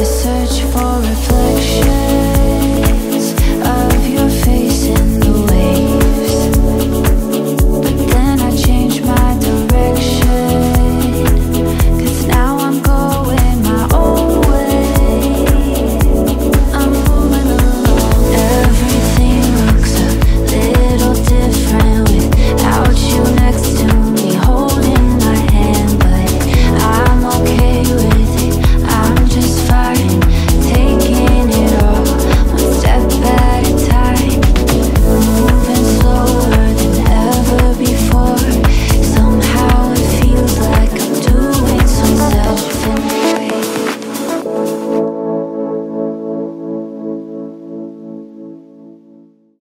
to search for a